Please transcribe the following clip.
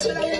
como